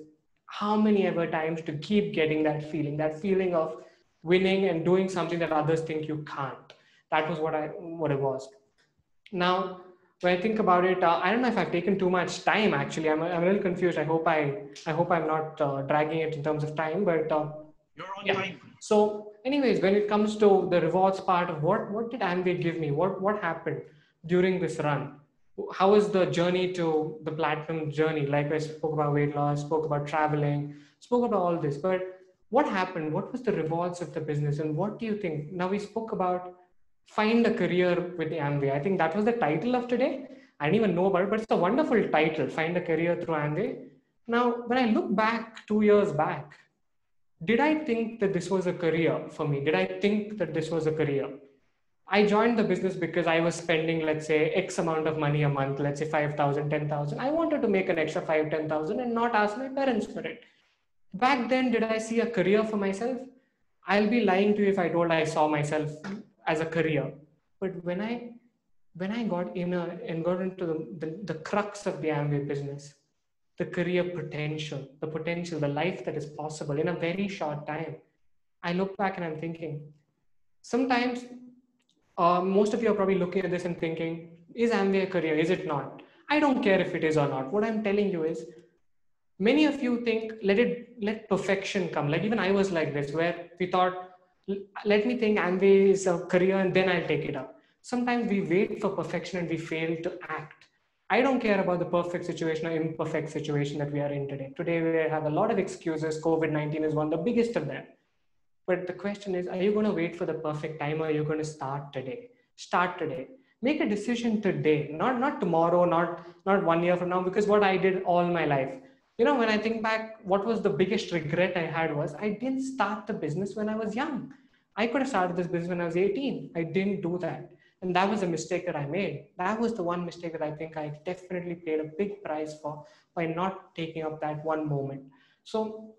how many ever times to keep getting that feeling, that feeling of winning and doing something that others think you can't. That was what I what it was. Now, when I think about it, uh, I don't know if I've taken too much time. Actually, I'm, I'm a little confused. I hope I I hope I'm not uh, dragging it in terms of time. But uh, you're on yeah. time. So, anyways, when it comes to the rewards part of what what did Amway give me? What what happened during this run? How was the journey to the platinum journey? Like I spoke about weight loss, spoke about traveling, spoke about all this. But what happened? What was the rewards of the business? And what do you think? Now we spoke about find a career with Amway. I think that was the title of today. I didn't even know about it, but it's a wonderful title, Find a Career Through Amway. Now, when I look back two years back, did I think that this was a career for me? Did I think that this was a career? I joined the business because I was spending, let's say, X amount of money a month, let's say 5,000, 10,000. I wanted to make an extra 5, 10,000 and not ask my parents for it. Back then, did I see a career for myself? I'll be lying to you if I told I saw myself as a career. But when I when I got in a, and got into the, the, the crux of the Amway business, the career potential, the potential, the life that is possible in a very short time, I look back and I'm thinking, sometimes uh, most of you are probably looking at this and thinking, is Amway a career? Is it not? I don't care if it is or not. What I'm telling you is, many of you think, let it, let perfection come. Like even I was like this, where we thought, let me think Amway is a career and then I'll take it up. Sometimes we wait for perfection and we fail to act. I don't care about the perfect situation or imperfect situation that we are in today. Today, we have a lot of excuses. COVID 19 is one of the biggest of them. But the question is are you going to wait for the perfect time or are you going to start today? Start today. Make a decision today, not, not tomorrow, not, not one year from now, because what I did all my life. You know, when I think back, what was the biggest regret I had was I didn't start the business when I was young. I could have started this business when I was 18. I didn't do that. And that was a mistake that I made. That was the one mistake that I think I definitely paid a big price for by not taking up that one moment. So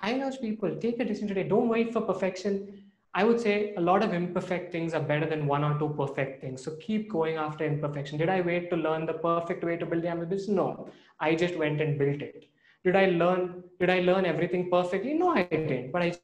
I urge people take a decision today. Don't wait for perfection. I would say a lot of imperfect things are better than one or two perfect things. So keep going after imperfection. Did I wait to learn the perfect way to build the business? No, I just went and built it. Did I learn? Did I learn everything perfectly? No, I didn't. But I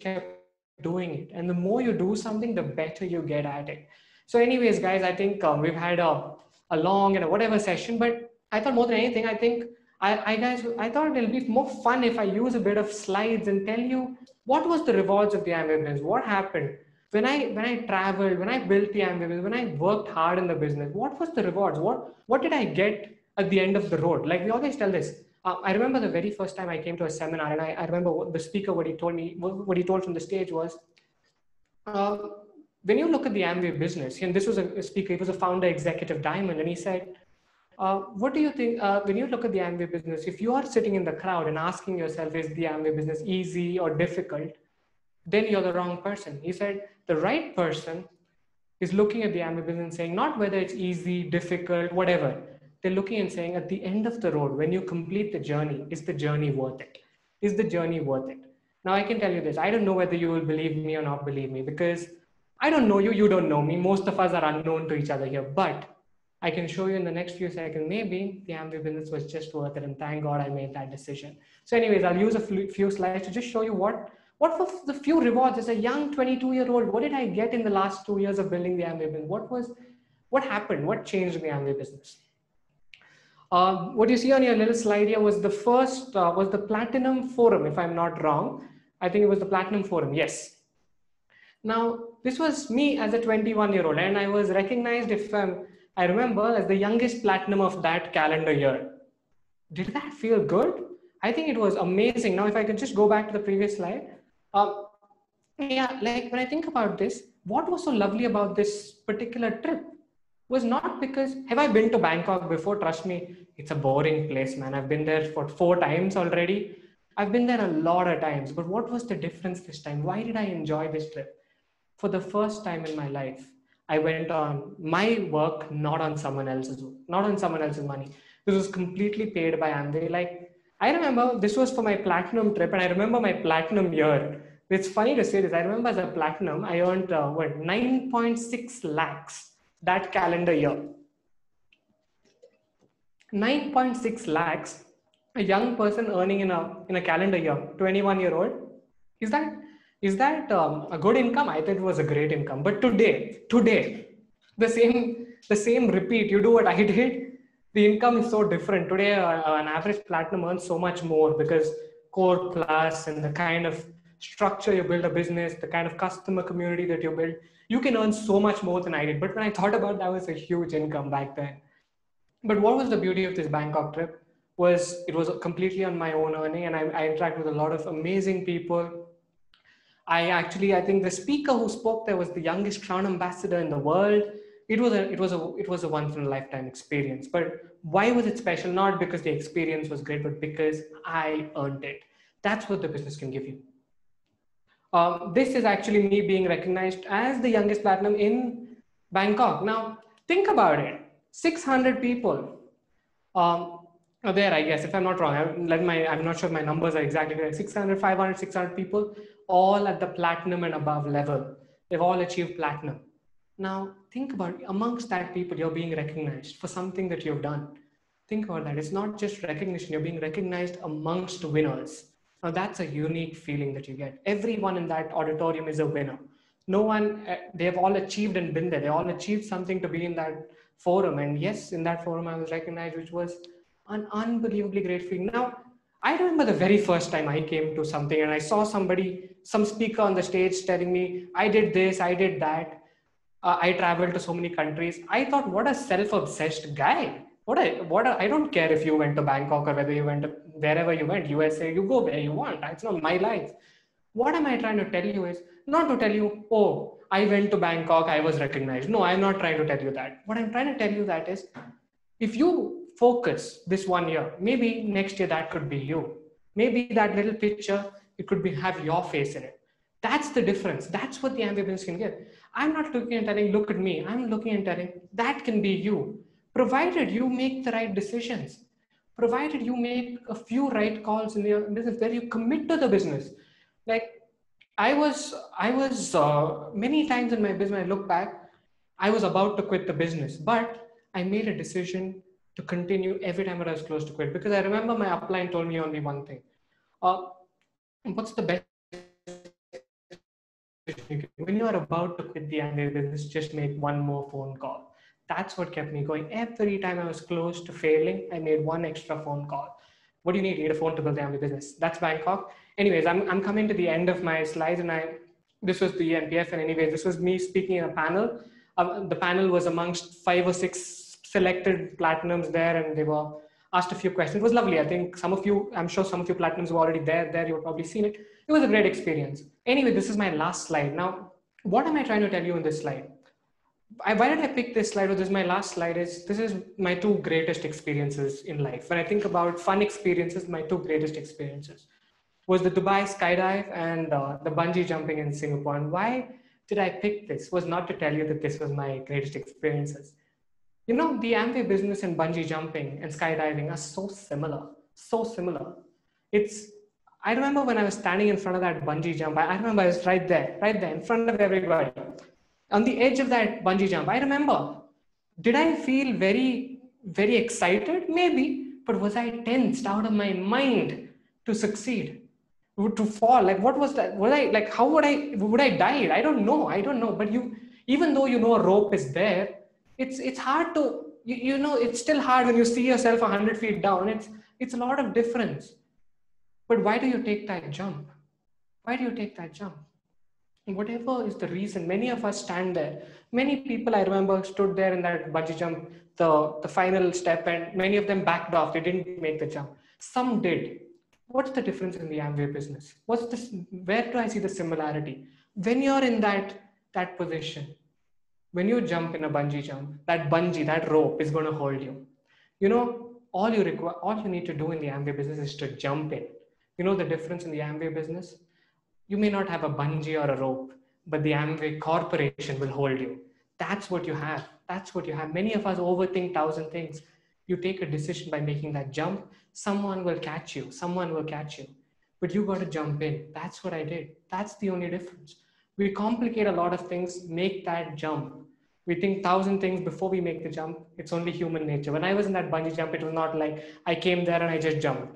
kept doing it. And the more you do something, the better you get at it. So, anyways, guys, I think um, we've had a, a long and a whatever session, but I thought more than anything, I think I, I guys, I thought it'll be more fun if I use a bit of slides and tell you what was the rewards of the business, what happened when I when I traveled, when I built the business, when I worked hard in the business. What was the rewards? What what did I get at the end of the road? Like we always tell this. Uh, I remember the very first time I came to a seminar, and I, I remember what the speaker what he told me what he told from the stage was. Uh, when you look at the Amway business, and this was a speaker, he was a founder executive diamond, and he said, uh, what do you think uh, when you look at the Amway business? If you are sitting in the crowd and asking yourself, is the Amway business easy or difficult? Then you're the wrong person. He said the right person is looking at the Amway business and saying, not whether it's easy, difficult, whatever. They're looking and saying, at the end of the road, when you complete the journey, is the journey worth it? Is the journey worth it? Now, I can tell you this I don't know whether you will believe me or not believe me because I don't know you, you don't know me. Most of us are unknown to each other here. But I can show you in the next few seconds. Maybe the Amway business was just worth it, and thank God I made that decision. So, anyways, I'll use a few slides to just show you what what were the few rewards as a young 22 year old. What did I get in the last two years of building the Amway business? What was what happened? What changed the Amway business? Uh, what you see on your little slide here was the first uh, was the Platinum Forum, if I'm not wrong. I think it was the Platinum Forum. Yes. Now, this was me as a 21 year old, and I was recognized, if I'm, I remember, as the youngest platinum of that calendar year. Did that feel good? I think it was amazing. Now, if I could just go back to the previous slide. Uh, yeah, like when I think about this, what was so lovely about this particular trip was not because, have I been to Bangkok before? Trust me, it's a boring place, man. I've been there for four times already. I've been there a lot of times, but what was the difference this time? Why did I enjoy this trip? for the first time in my life, I went on my work, not on someone else's, not on someone else's money. This was completely paid by Amway. Like I remember this was for my platinum trip, and I remember my platinum year. It's funny to say this. I remember as a platinum, I earned uh, what 9.6 lakhs that calendar year. 9.6 lakhs, a young person earning in a in a calendar year, 21 year old. Is that is that um, a good income? I think it was a great income. But today, today, the same, the same repeat. You do what I did. The income is so different today. Uh, an average platinum earns so much more because core plus and the kind of structure you build a business, the kind of customer community that you build, you can earn so much more than I did. But when I thought about that, was a huge income back then. But what was the beauty of this Bangkok trip? Was it was completely on my own earning, and I, I interacted with a lot of amazing people I actually, I think the speaker who spoke there was the youngest crown ambassador in the world. It was a, it was a, it was a once in a lifetime experience. But why was it special? Not because the experience was great, but because I earned it. That's what the business can give you. Um, this is actually me being recognized as the youngest platinum in Bangkok. Now, think about it 600 people. Um, there, I guess, if I'm not wrong, I'm, let my, I'm not sure my numbers are exactly correct. 600, 500, 600 people all at the platinum and above level. They've all achieved platinum. Now, think about amongst that people, you're being recognized for something that you've done. Think about that. It's not just recognition, you're being recognized amongst winners. Now, that's a unique feeling that you get. Everyone in that auditorium is a winner. No one, eh, they've all achieved and been there. They all achieved something to be in that forum. And yes, in that forum, I was recognized, which was an unbelievably great feeling. Now, I remember the very first time I came to something and I saw somebody, some speaker on the stage telling me, I did this, I did that. Uh, I traveled to so many countries. I thought, what a self-obsessed guy. What a, what a, I don't care if you went to Bangkok or whether you went to wherever you went, USA, you go where you want. It's not my life. What am I trying to tell you is not to tell you, oh, I went to Bangkok, I was recognized. No, I'm not trying to tell you that. What I'm trying to tell you that is if you focus this one year. Maybe next year that could be you. Maybe that little picture, it could be have your face in it. That's the difference. That's what the Amway business can get. I'm not looking and telling, look at me. I'm looking and telling, that can be you. Provided you make the right decisions. Provided you make a few right calls in your business, where you commit to the business. Like I was, I was uh, many times in my business, I look back, I was about to quit the business, but I made a decision to continue every time I was close to quit. Because I remember my upline told me only one thing. Uh, what's the best when you are about to quit the Amway business, just make one more phone call. That's what kept me going. Every time I was close to failing, I made one extra phone call. What do you need? You need a phone to build the Amway business. That's Bangkok. Anyways, I'm, I'm coming to the end of my slides and I, this was the NPF. And anyway, this was me speaking in a panel. Uh, the panel was amongst five or six selected platinums there and they were asked a few questions. It was lovely. I think some of you, I'm sure some of you platinums were already there, there, you've probably seen it. It was a great experience. Anyway, this is my last slide. Now, what am I trying to tell you in this slide? I, why did I pick this slide? Or this is my last slide is this is my two greatest experiences in life. When I think about fun experiences, my two greatest experiences was the Dubai skydive and uh, the bungee jumping in Singapore. And why did I pick this? Was not to tell you that this was my greatest experiences you know, the Amway business and bungee jumping and skydiving are so similar, so similar. It's, I remember when I was standing in front of that bungee jump, I, I remember I was right there, right there in front of everybody. On the edge of that bungee jump, I remember did I feel very, very excited? Maybe, but was I tensed out of my mind to succeed? To fall? Like, what was that? Was I like, how would I, would I die? I don't know. I don't know. But you, even though you know a rope is there, it's, it's hard to, you, you know, it's still hard when you see yourself 100 feet down. It's, it's a lot of difference. But why do you take that jump? Why do you take that jump? Whatever is the reason, many of us stand there. Many people I remember stood there in that bungee jump, the, the final step, and many of them backed off. They didn't make the jump. Some did. What's the difference in the Amway business? What's this? Where do I see the similarity? When you're in that that position, when you jump in a bungee jump, that bungee, that rope is going to hold you. You know, all you require, all you need to do in the Amway business is to jump in. You know the difference in the Amway business? You may not have a bungee or a rope, but the Amway corporation will hold you. That's what you have. That's what you have. Many of us overthink thousand things. You take a decision by making that jump, someone will catch you. Someone will catch you. But you got to jump in. That's what I did. That's the only difference. We complicate a lot of things, make that jump. We think thousand things before we make the jump. It's only human nature. When I was in that bungee jump, it was not like I came there and I just jumped.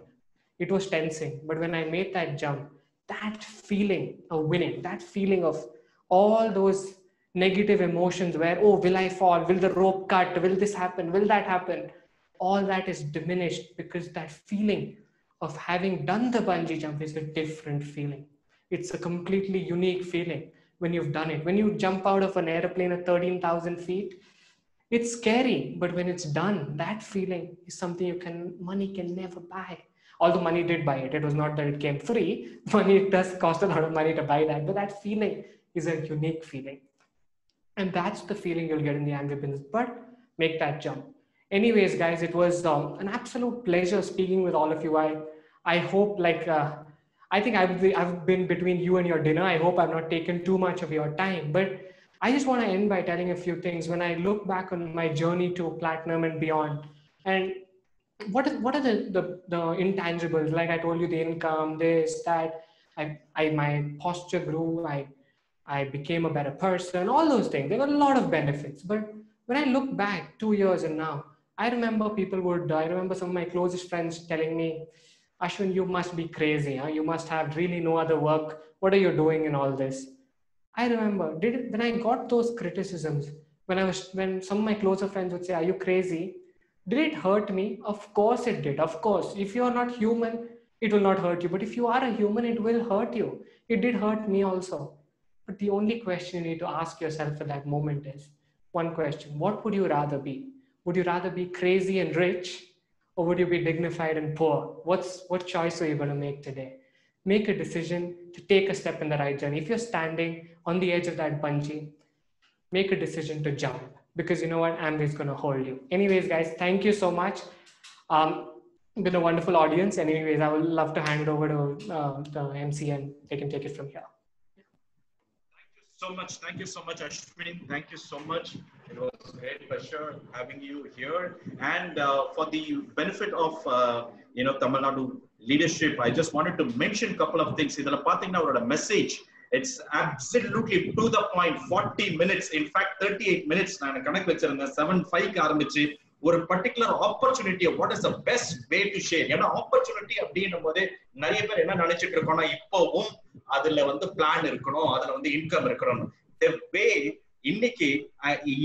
It was tensing. But when I made that jump, that feeling of winning, that feeling of all those negative emotions where, oh, will I fall? Will the rope cut? Will this happen? Will that happen? All that is diminished because that feeling of having done the bungee jump is a different feeling. It's a completely unique feeling when you've done it. When you jump out of an airplane at 13,000 feet, it's scary, but when it's done, that feeling is something you can, money can never buy although money did buy it. It was not that it came free. Money does cost a lot of money to buy that, but that feeling is a unique feeling. And that's the feeling you'll get in the Amway business. But make that jump. Anyways, guys, it was um, an absolute pleasure speaking with all of you. I, I hope like, uh, I think I've, I've been between you and your dinner. I hope I've not taken too much of your time, but I just want to end by telling a few things. When I look back on my journey to platinum and beyond, and what are, what are the, the, the intangibles? Like I told you, the income, this, that, I, I, my posture grew, I, I became a better person, all those things. There were a lot of benefits. But when I look back two years and now, I remember people would, I remember some of my closest friends telling me, Ashwin, you must be crazy. Huh? You must have really no other work. What are you doing in all this? I remember did when I got those criticisms, when I was, when some of my closer friends would say, are you crazy? Did it hurt me? Of course it did. Of course. If you are not human, it will not hurt you. But if you are a human, it will hurt you. It did hurt me also. But the only question you need to ask yourself at that moment is one question What would you rather be? Would you rather be crazy and rich? Or would you be dignified and poor? What's, what choice are you going to make today? Make a decision to take a step in the right journey. If you're standing on the edge of that bungee, make a decision to jump because you know what, Amway is going to hold you. Anyways, guys, thank you so much. Um, been a wonderful audience. And anyways, I would love to hand it over to uh, the MC and they can take it from here. Thank you so much. Thank you so much, Ashwin. Thank you so much. It was a great pleasure having you here. And uh, for the benefit of, uh, you know, Tamil Nadu leadership, I just wanted to mention a couple of things. இதில் பார்த்தீங்கன்னா அவரோட message. It's absolutely to the point forty minutes in fact thirty eight minutes நான் கணக்கு வச்சிருந்தேன். Seven ஃபைவ்க்கு ஆரம்பிச்சு ஒரு particular opportunity what is the best way to share ஏன்னா ஆப்பர்ச்சுனிட்டி அப்படின்னும் போது நிறைய பேர் என்ன நினைச்சிட்டு இருக்கோம்னா இப்போவும் அதுல வந்து பிளான் இருக்கணும் அதுல வந்து இன்கம் இருக்கணும். வே இன்னைக்கு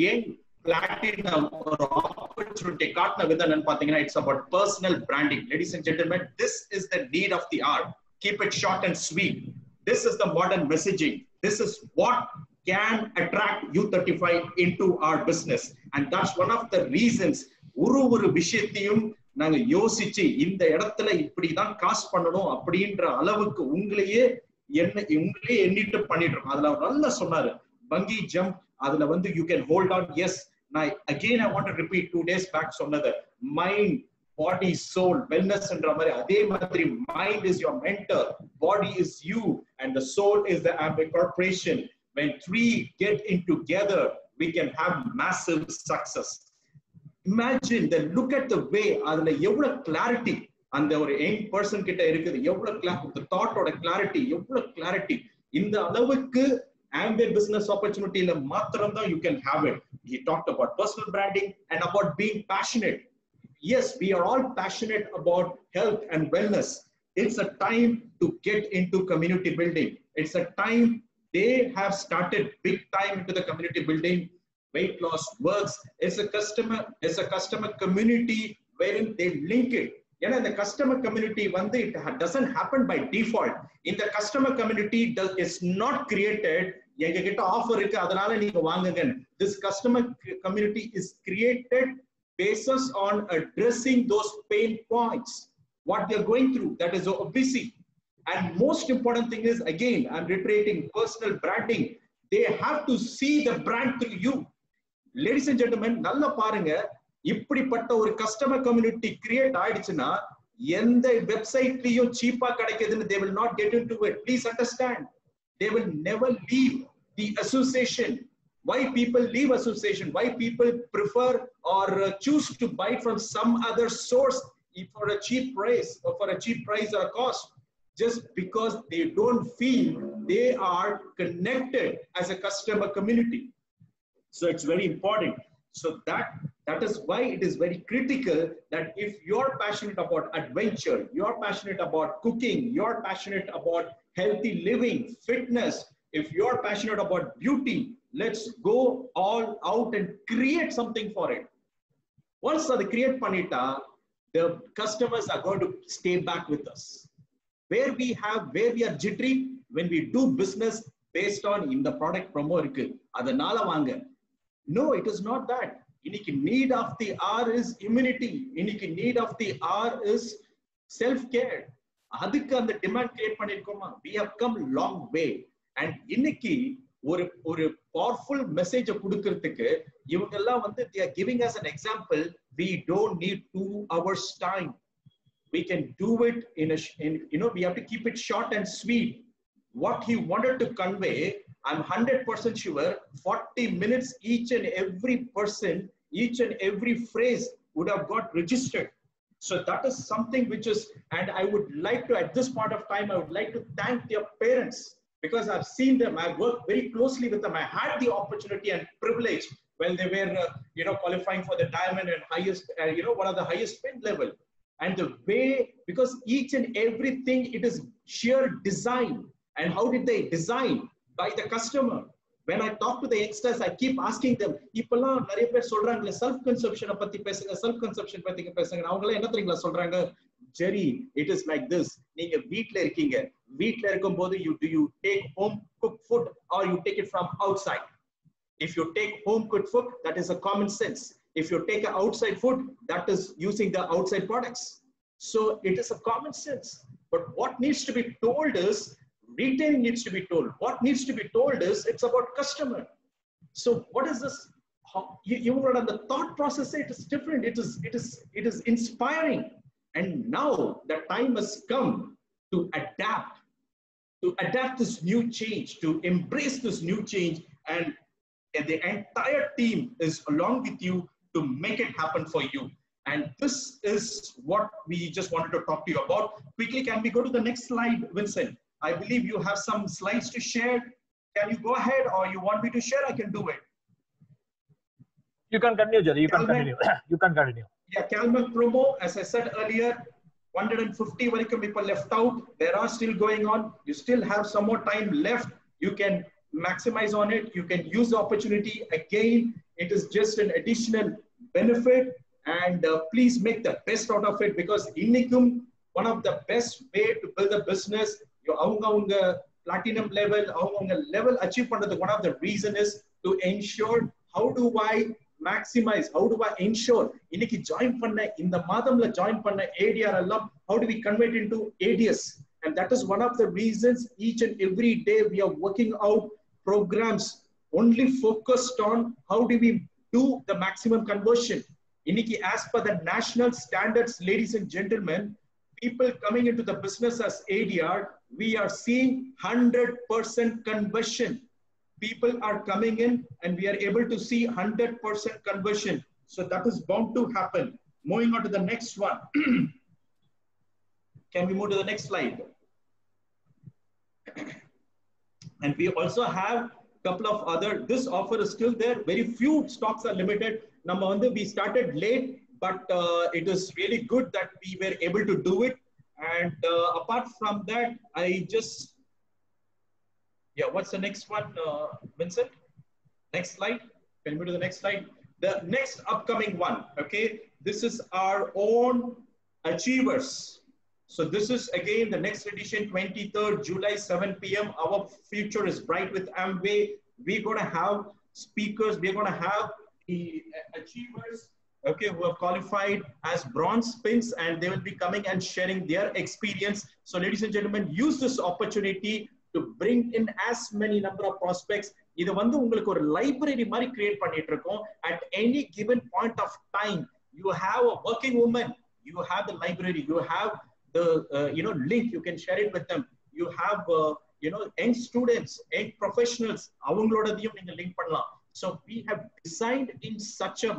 ஏன் பிளாட்டினம் ஒரு ஆப்பர்ச்சுனிட்டி காட்டின விதம் என்னன்னு பாத்தீங்கன்னா it's about personal branding ladies and gentlemen this is the need of the art keep it short and sweet this is the modern messaging. This is what can attract u35 into our business. And that's one of the reasons ஒரு ஒரு விஷயத்தையும் நாங்க யோசிச்சு இந்த இடத்துல இப்படிதான் காசு பண்ணணும் அப்படின்ற அளவுக்கு உங்களையே என்ன உங்களையே எண்ணிட்டு பண்ணிட்டு இருக்கோம் அதுல அவர் நல்லா சொன்னாரு. பங்கி ஜம்ப் அதுல வந்து you can hold on yes நான் again I want repeat two days back சொன்னது. மைண்ட் பாடி சோல் வெல்னஸ் என்ற மாதிரி அதே மாதிரி mind is your mentor body is you and the soul is the corporation when three get in together we can have massive success imagine then look at the way அதுல எவ்வளவு clarity அந்த ஒரு young person கிட்ட இருக்குது எவ்வளவு the thought ஓட clarity எவ்வளவு clarity இந்த அளவுக்கு Amway business opportunity ல மாத்திரம் தான் you can have it. He talked about personal branding and about being passionate. Yes, we are all passionate about health and wellness. It's a time to get into community building. It's a time they have started big time into the community building. Weight loss works. It's a customer, it's a customer community wherein they link it. ஏன்னா இந்த customer community வந்து it doesn't happen by default இந்த customer community is not created எங்க கிட்ட offer இருக்கு அதனால நீங்க வாங்குங்க this customer community is created bases on addressing those pain points, what they're going through, that is obesity and most important thing is again i'm reiterating personal branding. They have to see the brand through you. Ladies and gentlemen நல்லா பாருங்க. இப்படிப்பட்ட ஒரு customer community create ஆயிடுச்சுன்னா எந்த வெப்சைட்லயும் சீப்பா கிடைக்குதுன்னு they will not get into it please understand they will never leave the association why people leave association? Why people prefer or uh, choose to buy from some other source for a cheap price or for a cheap price or cost? Just because they don't feel they are connected as a customer community. So it's very important. So that that is why it is very critical that if you're passionate about adventure, you're passionate about cooking, you're passionate about healthy living, fitness, if you're passionate about beauty, let's go all out and create something for it. Once they create panita, the customers are going to stay back with us. Where we have, where we are jittery, when we do business based on in the product promo இருக்கு அதனால வாங்க no it is not that இன்னைக்கு need of the hour is immunity இன்னைக்கு need of the hour is self care அதுக்கு அந்த demand create பண்ணிருக்கோமா we have come long way and இன்னைக்கு ஒரு ஒரு பவர்ஃபுல் மெசேஜ கொடுக்கிறதுக்கு இவங்க எல்லாம் வந்து they are giving us an example we don't need two hours time we can do it in a in, you know we have to keep it short and sweet what he wanted to convey i'm 100% sure 40 minutes each and every person each and every phrase would have got registered so that is something which is and i would like to at this point of time i would like to thank their parents Because i've seen them i've worked very closely with them i had the opportunity and privilege when they were uh, you know qualifying for the diamond and highest uh, you know one of the highest spin level and the way because each and everything it is sheer design and how did they design by the customer when i talk to the youngsters i keep asking them இப்பெல்லாம் நிறைய பேர் சொல்றாங்களே self கன்சப்ஷனை பத்தி பேசுங்க self consumption பத்தி பேசுங்க அவங்களே என்ன தெரியுங்களா சொல்றாங்க Jerry it is like this நீங்க வீட்ல இருக்கீங்க வீட்ல இருக்கும்போது you do you take home cook food or you take it from out side if you take home cooked food that is a common sense if you take outside food that is using the outside products so it is a common sense but what needs to be told is retailing needs to be told what needs to be told is it's about customer so what is this how, you, you were on the thought process it is different it is it is it is inspiring and now the time has come to adapt to adapt this new change to embrace this new change and and the entire team is along with you to make it happen for you. And this is what we just wanted to talk to you about. Quickly, can we go to the next slide, Vincent? I believe you have some slides to share. Can you go ahead or you want me to share? I can do it. You can continue, Jerry. You can Calvin. continue. you can continue yeah, Cal Mag promo, as I said earlier, 150 Varicum people left out. There are still going on. You still have some more time left. You can maximize on it. You can use the opportunity. Again, it is just an additional benefit. And uh, please make the best out of it because Innicum, one of the best way to build a business, your platinum level, the level achieve one of the reason is to ensure how do I maximize, how do I ensure இன்னைக்கு join பண்ண இந்த மாதம்ல join பண்ண ADR எல்லாம் how do we convert into ADS and that is one of the reasons each and every day we are working out programs only focused on how do we do the maximum conversion இன்னைக்கு as per the national standards ladies and gentlemen people coming into the business as ADR we are seeing 100% conversion people are coming in and we are able to see 100% conversion. So that is bound to happen. Moving on to the next one. Can we move to the next slide? and we also have couple of other, this offer is still there. Very few stocks are limited. Number one, we started late, but uh, it is really good that we were able to do it. And uh, apart from that, I just yeah what's the next one uh, vincent? Next slide? Can you go to the next slide? The next upcoming one okay? This is our own achievers. So this is again the next edition 23rd july 7 p.m our future is bright with amway. We're going to have speakers we're going to have the achievers okay who have qualified as bronze pins and they will be coming and sharing their experience. So ladies and gentlemen use this opportunity to bring in as many number of prospects இது வந்து உங்களுக்கு ஒரு library மாதிரி create பண்ணிட்டு இருக்கோம் at any given point of time you have a working woman you have the library you have the you know link you can share it with them you have you know young students young professionals அவங்களோடதையும் நீங்க link பண்ணலாம். So we have designed in such a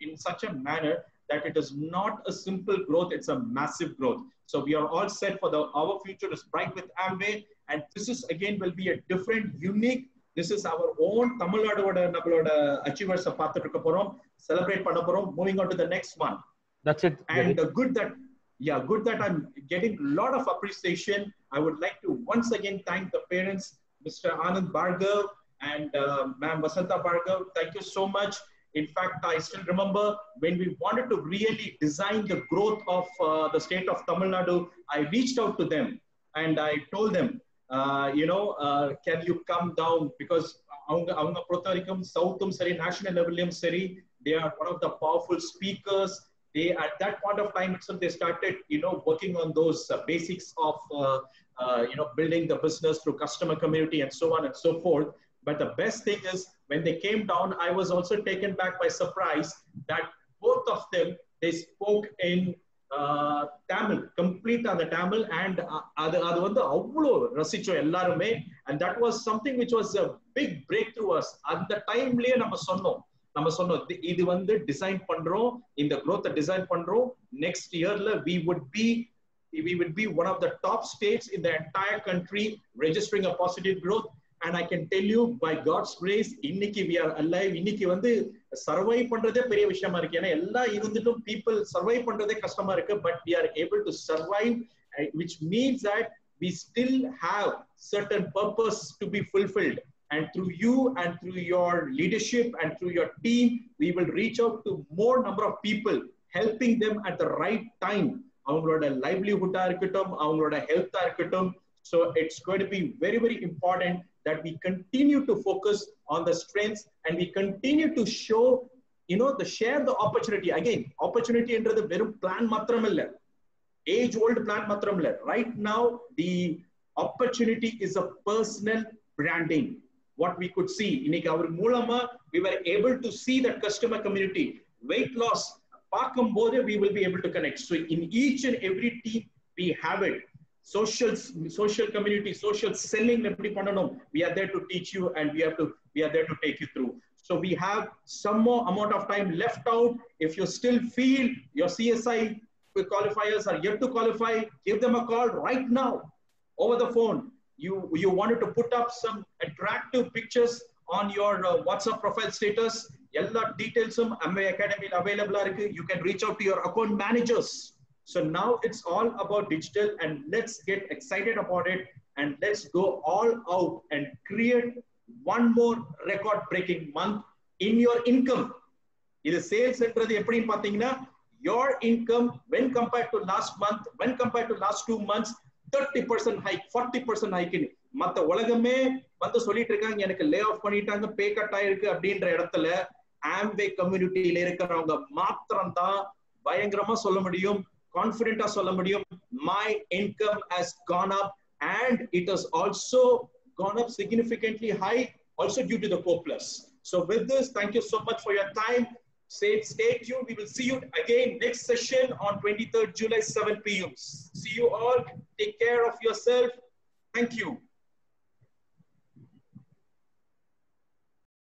in such a manner that it is not a simple growth; it's a massive growth. so we are all set for the our future is bright with amway and this is again will be a different unique this is our own தமிழ்நாடோட நம்மளோட achievers பார்த்துட்டு இருக்க போறோம் celebrate பண்ண போறோம் moving on to the next one That's it. and Jerry. uh, good that yeah good that i'm getting a lot of appreciation i would like to once again thank the parents mr anand bhargav and uh, ma'am vasanta bhargav thank you so much in fact i still remember when we wanted to really design the growth of uh, the state of tamil nadu i reached out to them and i told them uh, you know uh, can you come down because அவங்க அவங்க பொறுத்த வரைக்கும் சவுத்தும் சரி national லெவல்லையும் சரி they are one of the powerful speakers they at that point of time itself they started you know working on those uh, basics of uh, uh, you know building the business through customer community and so on and so forth but the best thing is when they came down i was also taken back by surprise that both of them they spoke in uh, Tamil, complete on the Tamil, and uh, அது அது வந்து அவ்வளோ ரசிச்சோம் எல்லாருமே and that was something which was a big breakthrough us அந்த டைம்லயே நம்ம சொன்னோம் நம்ம சொன்னோம் "இது- இது வந்து டிசைன் பண்றோம் இந்த growth டிசைன் பண்றோம் நெக்ஸ்ட் இயர்ல we would be we would be one of the top states in the entire country registering a positive growth and i can tell you by god's grace இன்னைக்கு we are alive இன்னைக்கு வந்து சர்வை பண்றதே பெரிய விஷயமா இருக்கு ஏன்னா எல்லாம் இருந்துட்டும் people சர்வை பண்றதே கஷ்டமா இருக்கு but we are able to survive uh, which means that we still have certain purpose to be fulfilled and through you and through your leadership and through your team we will reach out to more number of people helping them at the right time அவங்களோட லைவ்லிஹுட்டா இருக்கட்டும் அவங்களோட ஹெல்த்தா இருக்கட்டும் so it's going to be very, very important that we continue to focus on the strengths and we continue to show, you know, the share the opportunity. Again, opportunity under the very plan matramilla, age old plan matramilla. Right now, the opportunity is a personal branding. What we could see, in our Mulama, we were able to see that customer community, weight loss, we will be able to connect. So in each and every team, we have it social social community social selling எப்படி பண்ணணும் we are there to teach you and we have to we are there to take you through so we have some more amount of time left out if you still feel your csi qualifiers are yet to qualify give them a call right now over the phone you you wanted to put up some attractive pictures on your uh, whatsapp profile status எல்லா டீடைல்ஸும் அம்மே அகாடமியில் அவைலபிளா இருக்கு you can reach out to your account managers So now it's all about digital and let's get excited about it and let's go all out and create one more record breaking month in your income. இது சேல்ஸ்ன்றது எப்படின்னு பார்த்தீங்கன்னா your income when compared to last month, when compared to last two months, 30% hike, 40% hike. மத்த உலகமே வந்து சொல்லிட்டு இருக்காங்க எனக்கு lay off பண்ணிட்டாங்க பே கட் ஆயிருக்கு அப்படின்ற இடத்துல ஆம்வே கம்யூனிட்டியில இருக்கிறவங்க மாத்திரம் தான் பயங்கரமா சொல்ல முடியும் confident of Solomonium, my income has gone up and it has also gone up significantly high also due to the CoPlus. So with this, thank you so much for your time. Stay, stay tuned. We will see you again next session on 23rd July, 7 p.m. See you all. Take care of yourself. Thank you.